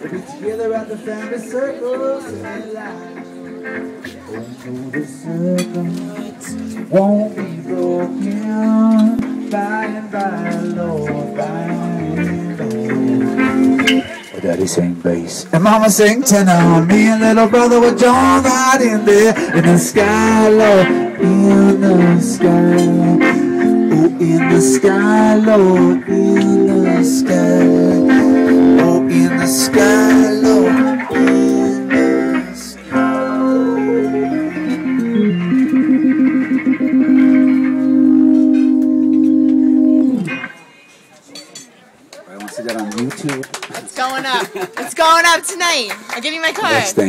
Together at the family circle, singing live. Oh, the circle won't be broken by and by, Lord, by and by. Oh, Daddy sing bass and Mama sing tenor. Me and little brother were drawn right in there in the sky, Lord, in the sky. Oh, in the sky, Lord, sky. I want to see that on YouTube. It's going up. It's going up tonight. I'll give you my card. Next thing.